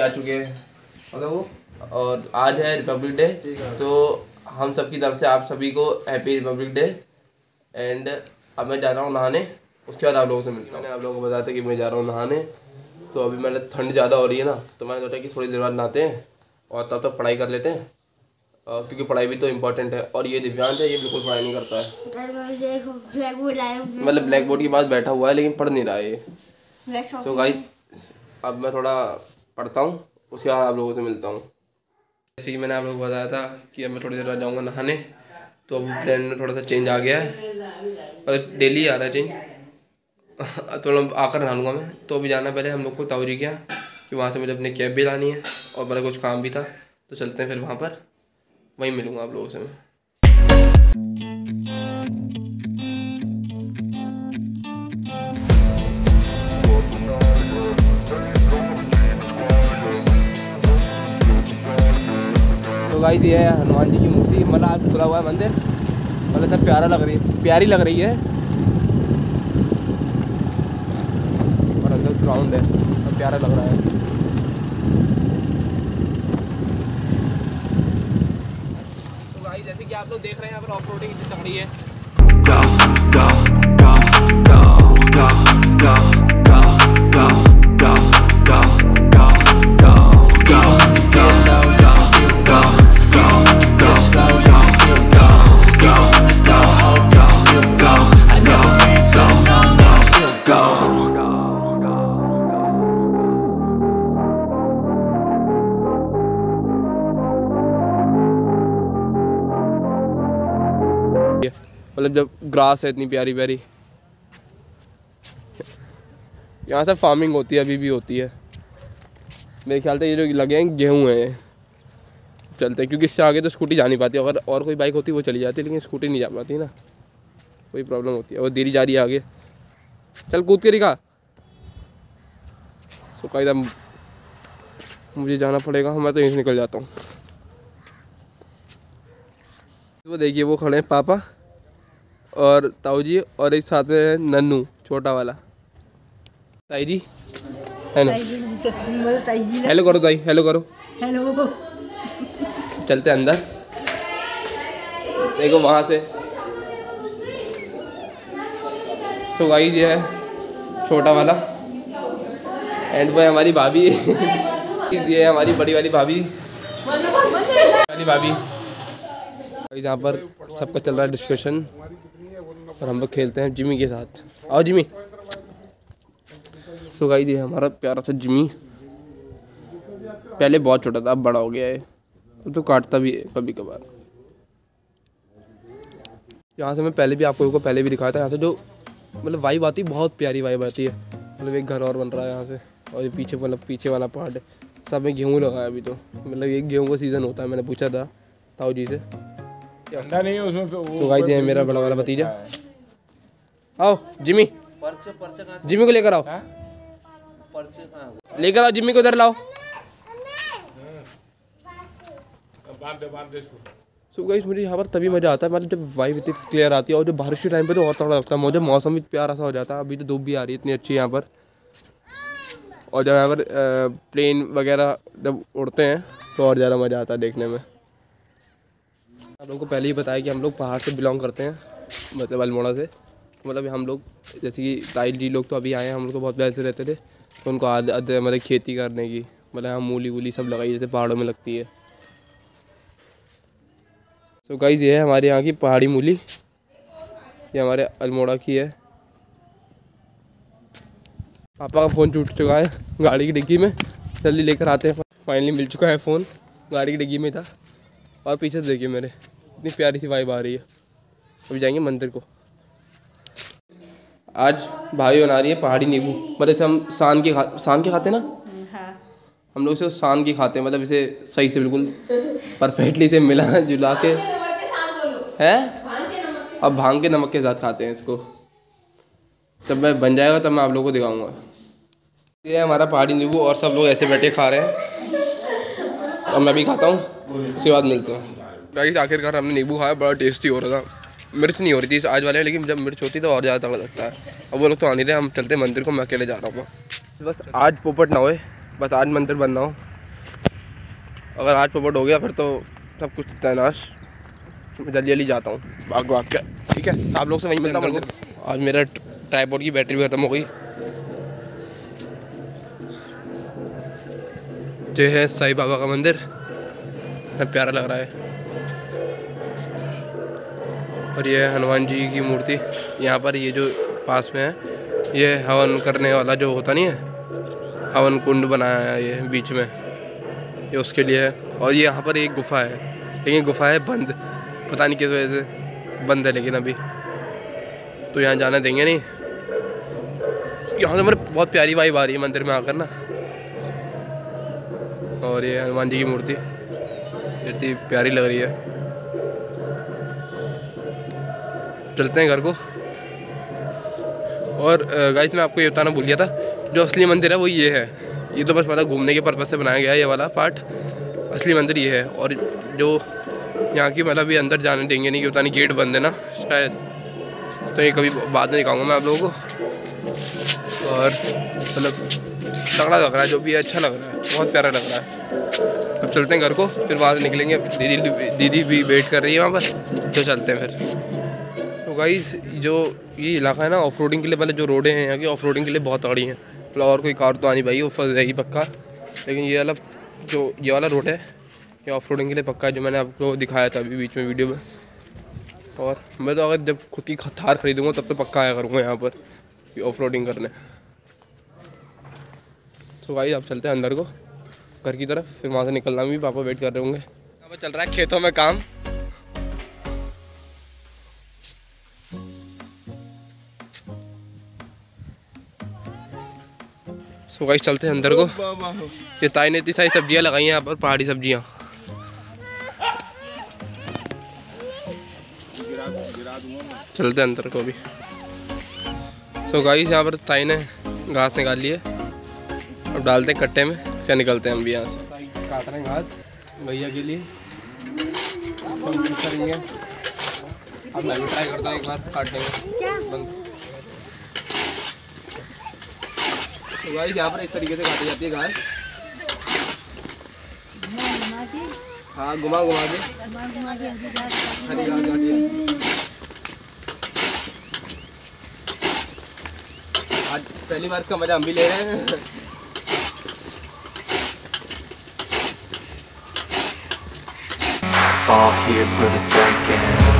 आ चुके हैं मतलब और आज है रिपब्लिक डे तो हम सबकी तरफ़ से आप सभी को हैप्पी रिपब्लिक डे एंड अब मैं जा रहा हूँ नहाने उसके बाद आप लोगों से मिलता हूँ। मैंने आप लोगों को बताया था कि मैं जा रहा हूँ नहाने तो अभी मैंने ठंड ज़्यादा हो रही है ना तो मैंने सोचा कि थोड़ी देर बाद नहाते हैं और तब तक पढ़ाई कर लेते हैं। और क्योंकि पढ़ाई भी तो इम्पोर्टेंट है और ये दिव्यांश है ये बिल्कुल पढ़ाई नहीं करता है। देखो ब्लैक बोर्ड आया मतलब ब्लैक बोर्ड के पास बैठा हुआ है लेकिन पढ़ नहीं रहा है ये। तो भाई अब मैं थोड़ा पढ़ता हूँ, उसके बाद आप लोगों से मिलता हूँ। जैसे कि मैंने आप लोगों को बताया था कि अब मैं थोड़ी देर बाद जाऊँगा नहाने तो अब प्लान में थोड़ा सा चेंज आ गया है। और डेली आ रहा है चेंज तो मतलब आकर नहा लूँगा मैं। तो अभी जाना पहले हम लोग को तावरी गया कि वहाँ से मुझे अपनी कैब भी लानी है, और मेरा कुछ काम भी था। तो चलते हैं फिर वहाँ पर। वहीं मिलूँगा आप लोगों से मैं। गाइस ये है हनुमान जी की मूर्ति मतलब आज खुला हुआ है मंदिर मतलब इतना प्यारा लग रही है प्यारी लग रही है और अंदर ग्राउंड है तो प्यारा लग रहा है जैसे कि आप लोग देख रहे हैं यहाँ पर ऑफ़ रोडिंग इतनी तगड़ी है. मतलब जब ग्रास है इतनी प्यारी प्यारी। यहाँ से फ़ार्मिंग होती है, अभी भी होती है। मेरे ख्याल से ये जो लगे हैं, गेहूँ हैं ये। चलते हैं, क्योंकि इससे आगे तो स्कूटी जा नहीं पाती। अगर और कोई बाइक होती, वो चली जाती, लेकिन स्कूटी नहीं जा पाती ना। कोई प्रॉब्लम होती है। और देरी जा रही है आगे। चल कूद के दिखा। सो कायदा मुझे जाना पड़ेगा। मैं तो यहीं से निकल जाता हूँ। वो देखिए, वो खड़े हैं, पापा। और ताऊ जी और एक साथ में नन्नू छोटा वाला। ताई जी है ना? हेलो करो ताई हेलो करो। हेलो चलते अंदर। देखो वहाँ से। तो गाइस ये है छोटा वाला। एंड वो हमारी भाभी। ये है हमारी बड़ी वाली भाभी। वाली भाभी। यहाँ पर सबका चल रहा है डिस्कशन और हम लोग खेलते हैं जिमी के साथ। आओ जिमी। तो गाइस ये हमारा प्यारा सा जिमी। पहले बहुत छोटा था अब बड़ा हो गया है। अब तो काटता भी है कभी कभार। यहाँ से मैं पहले भी आपको पहले भी दिखाया था। यहाँ से जो मतलब वाइब आती है बहुत प्यारी वाइब आती है। मतलब एक घर और बन रहा है यहाँ से। और ये पीछे मतलब पीछे वाला पार्ट है। सब में गेहूँ लगाया अभी तो। मतलब ये गेहूँ का सीज़न होता है मैंने पूछा था ताऊ जी से। नहीं है उसमें तो वो है मेरा बड़ा वाला भतीजा। आओ जिमी। जिमी को लेकर आओ। लेकर आओ जिमी को इधर लाओ। इसको। सो गाइस मुझे यहाँ पर तभी मज़ा आता है मतलब जब वाइब इतनी क्लियर आती है और जब बारिश के टाइम पे तो और तगड़ा लगता है। मुझे मौसम भी प्यारा सा हो जाता है अभी तो धूप भी आ रही है इतनी अच्छी यहाँ पर। और जब यहाँ पर प्लेन वगैरह जब उड़ते हैं तो और ज़्यादा मज़ा आता है देखने में। आप लोगों को पहले ही बताया कि हम लोग पहाड़ से बिलोंग करते हैं मतलब अल्मोड़ा से। मतलब हम लोग, जैसे कि ताइल जी लोग तो अभी आए हैं, हम लोग तो बहुत पहले से रहते थे तो उनको आदत है मतलब खेती करने की। मतलब हम मूली वूली सब लगाई, जैसे पहाड़ों में लगती है। सो तो गाइज़ ये है हमारे यहाँ की पहाड़ी मूली। ये हमारे अल्मोड़ा की है। पापा का फ़ोन टूट चुका है गाड़ी की डिग्गी में। जल्दी लेकर आते हैं। फाइनली मिल चुका है फ़ोन। गाड़ी की डिग्गी में था। और पीछे देखिए मेरे, इतनी प्यारी सी वाइब आ रही है। अभी जाएँगे मंदिर को। आज भाभी बना रही है पहाड़ी नींबू। मतलब इसे हम सान के खा सान के खाते ना? हाँ। हम लोग इसे सान के खाते हैं मतलब इसे सही से बिल्कुल परफेक्टली इसे मिला जुला के। है? अब भाँग के नमक के साथ खाते हैं इसको। जब मैं बन जाएगा तब मैं आप लोगों को दिखाऊँगा। ये है हमारा पहाड़ी नींबू और सब लोग ऐसे बैठे खा रहे हैं। और मैं भी खाता हूँ उसके बाद मिलते हैं। गाइस आखिरकार हमने नींबू खाया बड़ा टेस्टी हो रहा था। मिर्च नहीं हो रही थी आज वाले लेकिन जब मिर्च होती तो और ज़्यादा तगड़ा लगता है। अब वो लोग तो आ नहीं रहे, हम चलते मंदिर को, मैं अकेले जा रहा हूँ बस आज पोपट ना होए, बस आज मंदिर बनना हो। अगर आज पोपट हो गया, फिर तो सब कुछ तैनाश जल्दी जल्दी जाता हूँ, भाग भाग के। ठीक है? आप लोग से वहीं मिलता हूँ आज मेरा ट्राईपोर्ट की बैटरी भी ख़त्म हो गई। जो है साईं बाबा का मंदिर। इतना प्यारा लग रहा है। और ये हनुमान जी की मूर्ति यहाँ पर ये जो पास में है, ये हवन करने वाला जो होता नहीं है, हवन कुंड बनाया है ये बीच में, ये उसके लिए है। और ये यहाँ पर एक गुफा है, लेकिन गुफा है बंद, पता नहीं किस वजह से बंद है लेकिन अभी। तो यहाँ जाना देंगे नहीं। यहाँ से मेरे बहुत प्यारी वाइब आ रही है मंदिर में आकर ना। और ये हनुमान जी की मूर्ति इतनी प्यारी लग रही है। चलते हैं घर को। और गाइस मैं आपको ये बताना भूल गया था, जो असली मंदिर है वो ये है। ये तो बस मतलब घूमने के पर्पज़ से बनाया गया है ये वाला पार्ट असली मंदिर ये है और जो यहाँ की मतलब ये अंदर जाने देंगे नहीं कि नहीं गेट बंद है ना, शायद। तो ये कभी बाद में दिखाऊँगा मैं आप लोगों को। और मतलब तगड़ा लग रहा है, जो भी है अच्छा लग रहा है, बहुत प्यारा लग रहा है। अब चलते हैं घर को, फिर से निकलेंगे। दीदी दीदी भी वेट कर रही है वहाँ पर तो चलते हैं फिर। गाइस जो ये इलाका है ना ऑफ़ के लिए मतलब जो रोडें हैं यहाँ की ऑफ़ के लिए बहुत तगड़ी हैं। मतलब और कोई कार तो आनी भाई, वो फंस जाएगी पक्का। लेकिन ये वाला, जो ये वाला रोड है, ये ऑफ़ के लिए पक्का है, जो मैंने आपको दिखाया था अभी बीच में वीडियो में। और मैं तो अगर जब खुद की थार खरीदूँगा, तब तो पक्का आया करूँगा यहाँ पर ऑफ़ रोडिंग करने। तो भाई, आप चलते हैं अंदर को, घर की तरफ़, फिर वहाँ से निकलना भी, पापा वेट कर रहे होंगे। चल रहा है खेतों में काम। सो गाइस चलते हैं अंदर को। ये ताई ने इतनी सारी सब्ज़ियाँ लगाई हैं यहाँ पर, पहाड़ी सब्ज़ियाँ। चलते हैं अंदर को भी। सो गाइस यहाँ पर ताई ने घास निकाल ली है। अब डालते हैं कट्टे में से निकलते हैं हम भी यहाँ से। काट रहे हैं घास, भैया के लिए। करेंगे। अब मैं भी ट्राई करता हूँ एक बार काटने तो गाइस यहाँ पर इस तरीके से काटी जाती है घास। हाँ घुमा घुमा के। हरी घास काटी है। आज पहली बार इसका मज़ा हम भी ले रहे हैं। All here for the taking.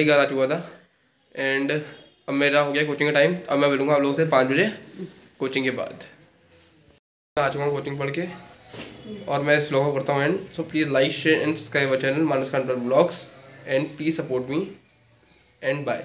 ही घर आ चुका था। एंड अब मेरा हो गया कोचिंग का टाइम अब मैं मिलूँगा आप लोगों से पाँच बजे कोचिंग के बाद। आ चुका हूँ कोचिंग पढ़ के। और मैं इस को करता हूँ and so please like share and subscribe our channel Manas control blogs and please support me and bye